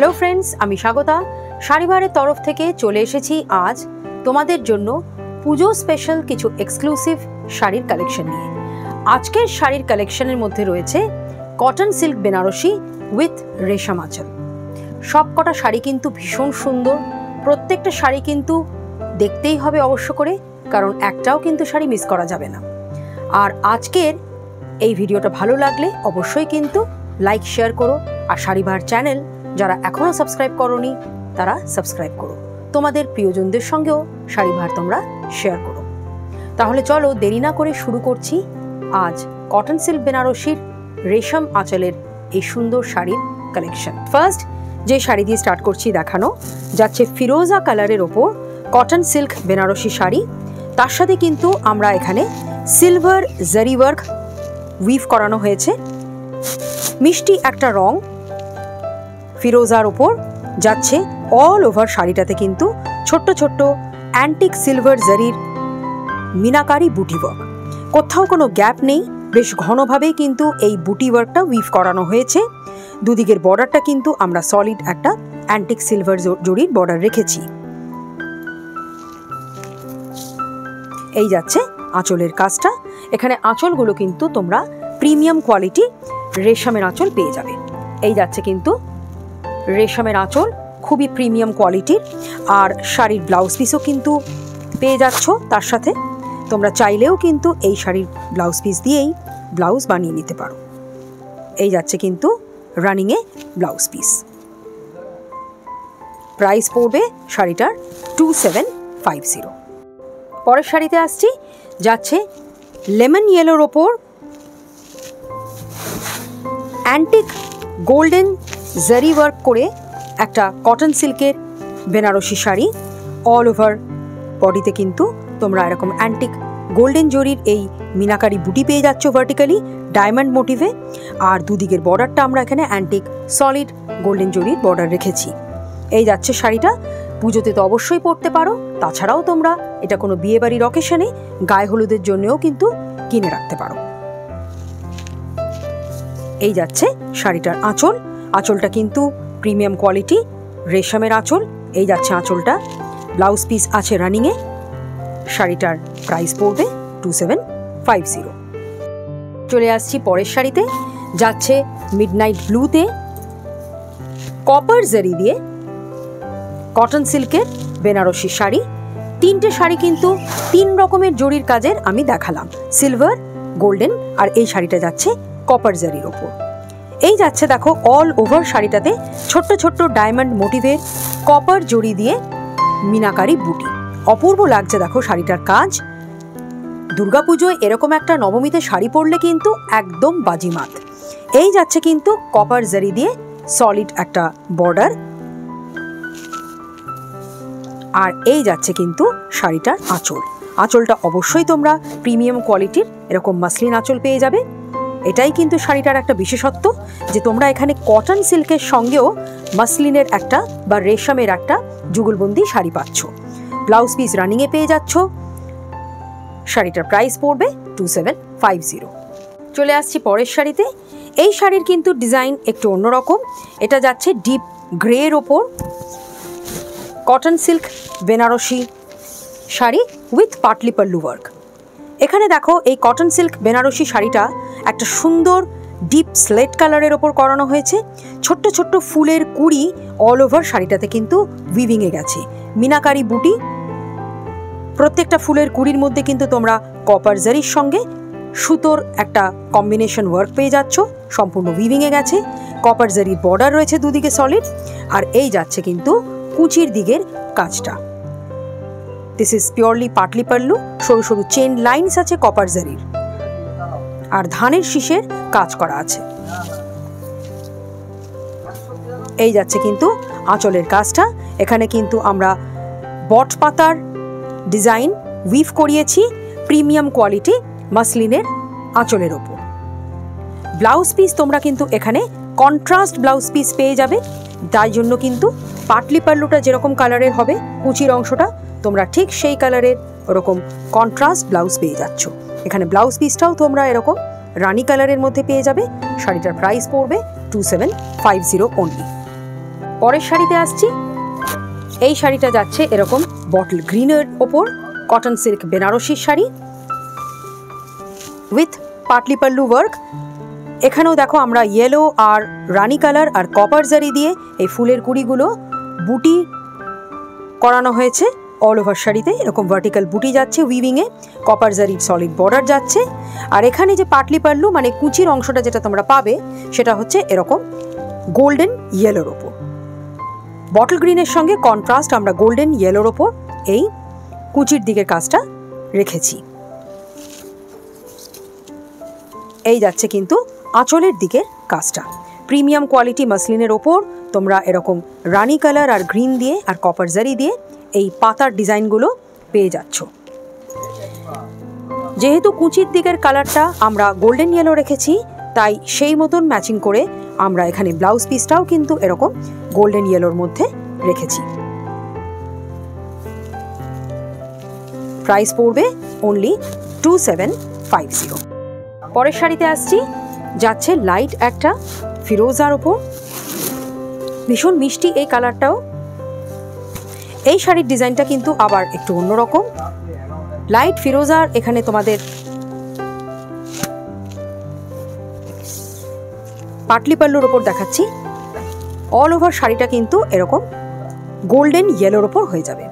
Hello friends আমি স্বাগতা। শাড়িবারের তরফ থেকে চলে এসেছি আজ তোমাদের জন্য পুজো স্পেশাল কিছু এক্সক্লুসিভ শাড়ির কালেকশন নিয়ে। আজকের শাড়ির কালেকশনের মধ্যে রয়েছে কটন সিল্ক বেনারসি উইথ রেশম আঁচল। সব কটা শাড়ি কিন্তু ভীষণ সুন্দর। প্রত্যেকটা শাড়ি কিন্তু দেখতেই হবে অবশ্য করে, কারণ একটাও কিন্তু শাড়ি মিস করা যাবে না। আর আজকের এই ভিডিওটা ভালো লাগলে অবশ্যই কিন্তু লাইক শেয়ার করো আর শাড়িবার চ্যানেল যারা এখনও সাবস্ক্রাইব করনি, তারা সাবস্ক্রাইব করো। তোমাদের প্রিয়জনদের সঙ্গেও শাড়িভার তোমরা শেয়ার করো। তাহলে চলো দেরি না করে শুরু করছি আজ কটন সিল্ক বেনারসির রেশম আঁচলের এই সুন্দর শাড়ির কালেকশন ফার্স্ট যে শাড়ি দিয়ে স্টার্ট করছি দেখানো, যাচ্ছে ফিরোজা কালারের ওপর কটন সিল্ক বেনারসি শাড়ি। তার সাথে কিন্তু আমরা এখানে সিলভার জারি ওয়ার্ক উইভ করানো হয়েছে। মিষ্টি একটা রং ফিরোজার ওপর যাচ্ছে অল ওভার শাড়িটাতে কিন্তু ছোট্ট ছোট্ট অ্যান্টিক সিলভার জারির মিনাকারি বুটি কোথাও কোনো গ্যাপ নেই, বেশ ঘনভাবেই কিন্তু এই বুটি ওয়ার্কটা উইভ করানো হয়েছে। দুদিকের বর্ডারটা কিন্তু আমরা সলিড একটা অ্যান্টিক সিলভার জরির বর্ডার রেখেছি। এই যাচ্ছে আঁচলের কাজটা। এখানে আঁচলগুলো কিন্তু তোমরা প্রিমিয়াম কোয়ালিটি রেশমের আঁচল পেয়ে যাবে। এই যাচ্ছে কিন্তু রেশমের আঁচল খুবই প্রিমিয়াম কোয়ালিটির, আর শাড়ির ব্লাউজ পিসও কিন্তু পেয়ে যাচ্ছ তার সাথে। তোমরা চাইলেও কিন্তু এই শাড়ির ব্লাউজ পিস দিয়েই ব্লাউজ বানিয়ে নিতে পারো। এই যাচ্ছে কিন্তু রানিংয়ে ব্লাউজ পিস প্রাইস পড়বে শাড়িটার টু সেভেন ফাইভ জিরো পরের শাড়িতে আসছি, যাচ্ছে লেমন ইয়েলোর ওপর অ্যান্টিক গোল্ডেন জারি ওয়ার্ক করে একটা কটন সিল্কের বেনারসি শাড়ি অল ওভার বডিতে কিন্তু তোমরা এরকম অ্যান্টিক গোল্ডেন জরির এই মিনাকারি বুটি পেয়ে যাচ্ছ ভার্টিক্যালি ডায়মন্ড মোটিভে আর দুদিকের বর্ডারটা আমরা এখানে অ্যান্টিক সলিড গোল্ডেন জরির বর্ডার রেখেছি। এই যাচ্ছে শাড়িটা। পুজোতে তো অবশ্যই পরতে পারো। তাছাড়াও তোমরা এটা কোনো বিয়েবাড়ির অকেশনে গায়ে হলুদের জন্যও কিন্তু কিনে রাখতে পারো। এই যাচ্ছে শাড়িটার আঁচল। আঁচলটা কিন্তু প্রিমিয়াম কোয়ালিটি, রেশমের আঁচল, এই যাচ্ছে আঁচলটা। ব্লাউজ পিস আছে রানিংয়ে, শাড়িটার প্রাইস পড়বে টু সেভেন ফাইভ জিরো চলে আসছি পরের শাড়িতে, যাচ্ছে মিডনাইট ব্লুতে কপার জারি দিয়ে কটন সিল্কের বেনারসি শাড়ি। তিনটে শাড়ি কিন্তু তিন রকমের জরির কাজের আমি দেখালাম সিলভার গোল্ডেন আর এই শাড়িটা যাচ্ছে কপার জারির ওপর। এই যাচ্ছে দেখো অল ওভার শাড়িটাতে ছোট্ট ছোট্ট ডায়মন্ড মোটিভের কপার জড়ি দিয়ে মিনাকারি বুটি অপূর্ব লাগছে দেখো শাড়িটার কাজ। দুর্গাপুজোয় এরকম একটা নবমীতে শাড়ি পরলে কিন্তু একদম বাজিমাত। এই যাচ্ছে কিন্তু কপার জারি দিয়ে সলিড একটা বর্ডার আর এই যাচ্ছে কিন্তু শাড়িটার আঁচল। আঁচলটা অবশ্যই তোমরা প্রিমিয়াম কোয়ালিটির এরকম মাসলিন আঁচল পেয়ে যাবে। এটাই কিন্তু শাড়িটার একটা বিশেষত্ব যে তোমরা এখানে কটন সিল্কের সঙ্গেও মাসলিনের একটা বা রেশমের একটা যুগলবন্দি শাড়ি পাচ্ছ। ব্লাউজ পিস রানিংয়ে পেয়ে যাচ্ছ। শাড়িটার প্রাইস পড়বে টু সেভেন ফাইভ জিরো চলে আসছি পরের শাড়িতে। এই শাড়ির কিন্তু ডিজাইন একটু অন্যরকম। এটা যাচ্ছে ডিপ গ্রের ওপর। Cotton silk Banarasi sari with patli pallu work এখানে দেখো এই কটন সিল্ক বেনারসি শাড়িটা একটা সুন্দর ডিপ স্লেট কালারের ওপর করানো হয়েছে। ছোট্ট ছোট্ট ফুলের কুড়ি অল ওভার শাড়িটাতে কিন্তু উইভিংয়ে গেছে। মিনাকারি বুটি প্রত্যেকটা ফুলের কুড়ির মধ্যে কিন্তু তোমরা কপার জারির সঙ্গে সুতোর একটা কম্বিনেশন ওয়ার্ক পেয়ে যাচ্ছ। সম্পূর্ণ উইভিংয়ে গেছে। কপার জারির বর্ডার রয়েছে দুদিকে সলিড আর এই যাচ্ছে কিন্তু কুচির দিকের কাজটা। This is purely patli pallu সরু সরু চেন লাইনস আছে কপার জারির আর ধানের শীষের কাজ করা আছে। এই যাচ্ছে কিন্তু আঁচলের কাজটা। এখানে কিন্তু আমরা বট পাতার ডিজাইন উইভ করিয়েছি। প্রিমিয়াম কোয়ালিটি মাসলিনের আঁচলের ওপর। ব্লাউজ পিস তোমরা কিন্তু এখানে কন্ট্রাস্ট ব্লাউজ পিস পেয়ে যাবে। তাই জন্য কিন্তু পাটলি পাল্লুটা যেরকম কালারের হবে, কুচির অংশটা তোমরা ঠিক সেই কালারের ওরকম কন্ট্রাস্ট ব্লাউজ পেয়ে যাচ্ছ। এখানে ব্লাউজ পিসটাও তোমরা এরকম রানি কালারের মধ্যে পেয়ে যাবে। শাড়িটার প্রাইস পড়বে two seven five zero only পরের শাড়িতে আসছি। এই শাড়িটা যাচ্ছে এরকম বটল গ্রিনের ওপর কটন সিল্ক বেনারসির শাড়ি উইথ পাটলি পাল্লু ওয়ার্ক এখানেও দেখো আমরা ইয়েলো আর রানি কালার আর কপার জারি দিয়ে এই ফুলের কুড়িগুলো বুটি করানো হয়েছে। অল ওভার শাড়িতে, এরকম ভার্টিক্যাল বুটি যাচ্ছে উইভিংয়ে কপার জারির সলিড বর্ডার যাচ্ছে। আর এখানে যে পাটলি পাল্লু মানে কুচির অংশটা যেটা তোমরা পাবে, সেটা হচ্ছে এরকম গোল্ডেন ইয়েলোর ওপর। বটল গ্রিনের সঙ্গে কন্ট্রাস্ট আমরা গোল্ডেন ইয়েলোর ওপর এই কুচির দিকের কাজটা রেখেছি। এই যাচ্ছে কিন্তু আঁচলের দিকের কাজটা। প্রিমিয়াম কোয়ালিটি মাসলিনের ওপর তোমরা এরকম রানি কালার আর গ্রিন দিয়ে আর কপার জারি দিয়ে এই পাতার ডিজাইনগুলো পেয়ে যাচ্ছ। যেহেতু কুচির দিকের কালারটা আমরা গোল্ডেন ইয়েলো রেখেছি, তাই সেই মতন ম্যাচিং করে আমরা এখানে ব্লাউজ পিসটাও কিন্তু এরকম গোল্ডেন ইয়েলোর মধ্যে রেখেছি। প্রাইস পড়বে only two seven five zero পরের শাড়িতে আসছি, যাচ্ছে লাইট একটা ফিরোজার ওপর। ভীষণ মিষ্টি এই কালারটাও। এই শাড়ির ডিজাইনটা কিন্তু আবার একটু অন্যরকম। লাইট ফিরোজার এখানে তোমাদের পাটলি পাল্লুর ওপর দেখাচ্ছি। অল ওভার শাড়িটা কিন্তু এরকম। গোল্ডেন ইয়েলোর ওপর হয়ে যাবে।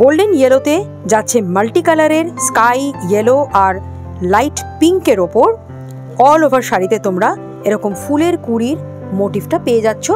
গোল্ডেন ইয়েলোতে যাচ্ছে মাল্টি কালারের স্কাই ইয়েলো আর লাইট পিঙ্কের ওপর। অল ওভার শাড়িতে তোমরা এরকম ফুলের কুড়ির মোটিভটা পেয়ে যাচ্ছ।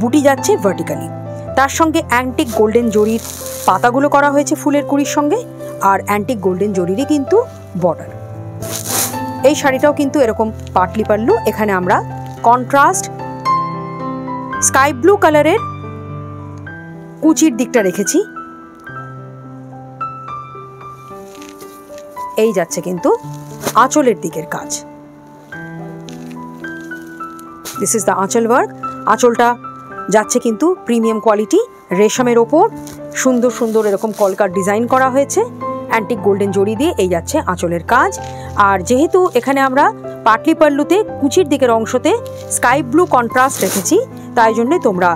বুটি যাচ্ছে ভার্টিক্যালি তার সঙ্গে অ্যান্টিক গোল্ডেন জরির পাতাগুলো করা হয়েছে ফুলের কুড়ির সঙ্গে, আর অ্যান্টিক গোল্ডেন জরিরই কিন্তু বর্ডার এই শাড়িটাও কিন্তু এরকম পাটলি পাল্লু এখানে আমরা কন্ট্রাস্ট স্কাই ব্লু কালারের কুচির দিকটা রেখেছি। এই যাচ্ছে কিন্তু আঁচলের দিকের কাজ। This is the anchal work আঁচলটা যাচ্ছে কিন্তু প্রিমিয়াম কোয়ালিটি, রেশমের ওপর। সুন্দর সুন্দর এরকম কলকার ডিজাইন করা হয়েছে। অ্যান্টিক গোল্ডেন জড়ি দিয়ে এই যাচ্ছে আঁচলের কাজ। আর যেহেতু এখানে আমরা পাটলি পাল্লুতে কুচির দিকের অংশতে স্কাই ব্লু কন্ট্রাস্ট রেখেছি, তাই জন্যে তোমরা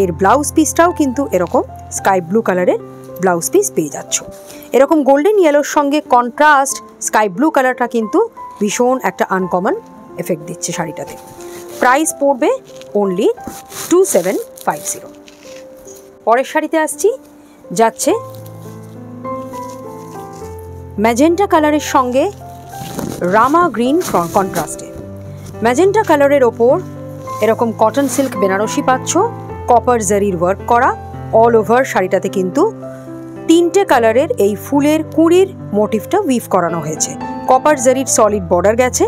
এর ব্লাউজ পিসটাও কিন্তু এরকম স্কাই ব্লু কালারের ব্লাউজ পিস পেয়ে যাচ্ছ। এরকম গোল্ডেন ইয়েলোর সঙ্গে কন্ট্রাস্ট স্কাই ব্লু কালারটা কিন্তু ভীষণ একটা আনকমন এফেক্ট দিচ্ছে শাড়িটাতে। প্রাইস পড়বে only two seven five zero পরের শাড়িতে আসছি, যাচ্ছে ম্যাজেন্টা কালারের সঙ্গে রামা গ্রিন কন্ট্রাস্টে ম্যাজেন্টা কালারের ওপর এরকম কটন সিল্ক বেনারসি পাচ্ছ কপার জারির ওয়ার্ক করা অল ওভার শাড়িটাতে কিন্তু তিনটে কালারের এই ফুলের কুড়ির মোটিভটা উইভ করানো হয়েছে। কপার জারির সলিড বর্ডার গেছে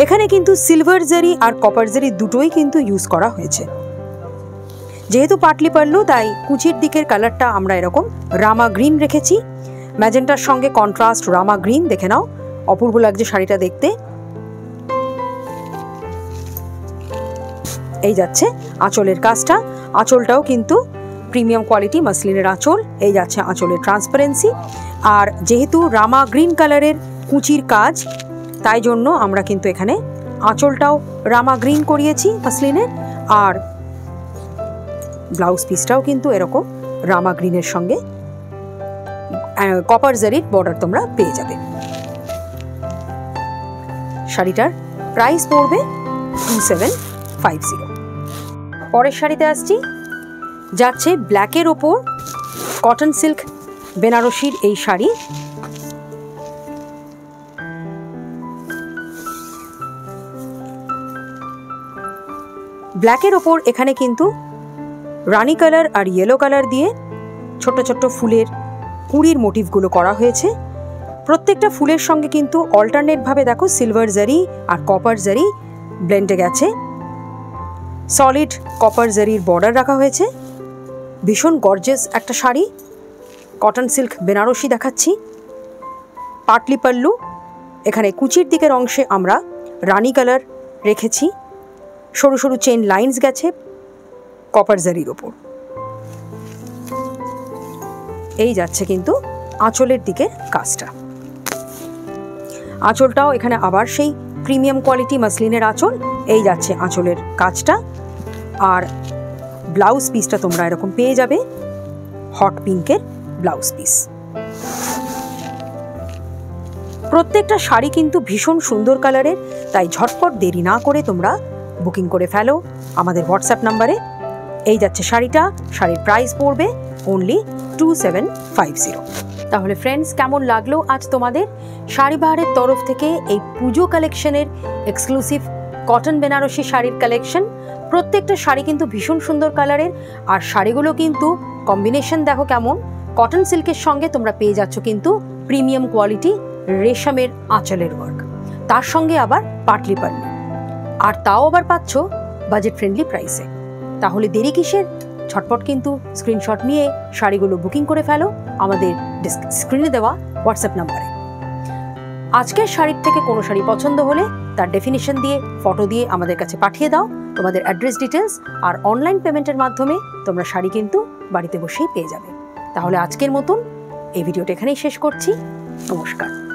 এখানে কিন্তু সিলভার জারি আর কপার জারি দুটোই কিন্তু ইউজ করা হয়েছে। যেহেতু পাটলি পারল, তাই কুচির দিকের কালারটা আমরা এরকম রামা গ্রিন রেখেছি। ম্যাজেন্টার সঙ্গে কন্ট্রাস্ট রামা গ্রিন দেখে নাও, অপূর্ব লাগছে শাড়িটা দেখতে। এই যাচ্ছে আঁচলের কাজটা। আঁচলটাও কিন্তু প্রিমিয়াম কোয়ালিটি মাসলিনের আঁচল, এই যাচ্ছে আঁচলের ট্রান্সপারেন্সি আর যেহেতু রামা গ্রিন কালারের কুচির কাজ তাই জন্য আমরা কিন্তু এখানে আঁচলটাও রামা গ্রিন করিয়েছি মাসলিনের আর ব্লাউজ পিসটাও কিন্তু এরকম রামা গ্রিনের সঙ্গে কপার জারির বর্ডার তোমরা পেয়ে যাবে। শাড়িটার প্রাইস পড়বে টু সেভেন ফাইভ জিরো পরের শাড়িতে আসছি, যাচ্ছে ব্ল্যাকের ওপর কটন সিল্ক বেনারসির এই শাড়ি। ব্ল্যাকের ওপর এখানে কিন্তু রানি কালার আর ইয়েলো কালার দিয়ে ছোট ছোট্ট ফুলের কুড়ির মোটিভগুলো করা হয়েছে। প্রত্যেকটা ফুলের সঙ্গে কিন্তু অল্টারনেটভাবে দেখো সিলভার জারি আর কপার জারি ব্লেন্ডে গেছে। সলিড কপার জারির বর্ডার রাখা হয়েছে। ভীষণ গর্জেস একটা শাড়ি। কটন সিল্ক বেনারসি দেখাচ্ছি। পাটলি পাল্লু, এখানে কুচির দিকের অংশে আমরা রানি কালার রেখেছি। সরু সরু চেন লাইন্স গেছে কপার জারির ওপর এই যাচ্ছে কিন্তু আঁচলের দিকে কাজটা। আঁচলটাও এখানে আবার সেই প্রিমিয়াম কোয়ালিটি মাসলিনের আঁচল, এই যাচ্ছে আঁচলের কাজটা। আর ব্লাউজ পিসটা তোমরা এরকম পেয়ে যাবে হট পিঙ্কের ব্লাউজ পিস প্রত্যেকটা শাড়ি কিন্তু ভীষণ সুন্দর কালারের তাই ঝটপট দেরি না করে তোমরা বুকিং করে ফেলো আমাদের হোয়াটসঅ্যাপ নাম্বারে। এই যাচ্ছে শাড়িটা, শাড়ির প্রাইস পড়বে only two seven five zero তাহলে ফ্রেন্ডস কেমন লাগল আজ তোমাদের? শাড়ি বাহারের তরফ থেকে এই পুজো কালেকশনের এক্সক্লুসিভ কটন বেনারসি শাড়ির কালেকশন প্রত্যেকটা শাড়ি কিন্তু ভীষণ সুন্দর কালারের আর শাড়িগুলো কিন্তু কম্বিনেশন দেখো কেমন। কটন সিল্কের সঙ্গে তোমরা পেয়ে যাচ্ছ কিন্তু প্রিমিয়াম কোয়ালিটি রেশমের আঁচলের ওয়ার্ক তার সঙ্গে আবার পাটলি পাল্লু আর তাও আবার পাচ্ছ বাজেট ফ্রেন্ডলি প্রাইসে তাহলে দেরি কিসের? ঝটপট কিন্তু স্ক্রিনশট নিয়ে শাড়িগুলো বুকিং করে ফেলো আমাদের স্ক্রিনে দেওয়া হোয়াটসঅ্যাপ নাম্বারে আজকের শাড়ির থেকে কোনো শাড়ি পছন্দ হলে তার ডেফিনিশন দিয়ে ফটো দিয়ে আমাদের কাছে পাঠিয়ে দাও। তোমাদের অ্যাড্রেস ডিটেলস আর অনলাইন পেমেন্টের মাধ্যমে তোমরা শাড়ি কিন্তু বাড়িতে বসেই পেয়ে যাবে। তাহলে আজকের মতন এই ভিডিওটা এখানেই শেষ করছি। নমস্কার।